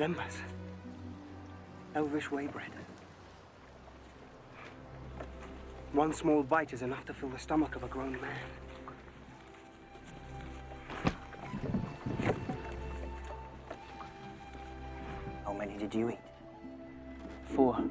Lembas. Elvish waybread. One small bite is enough to fill the stomach of a grown man. How many did you eat? Four.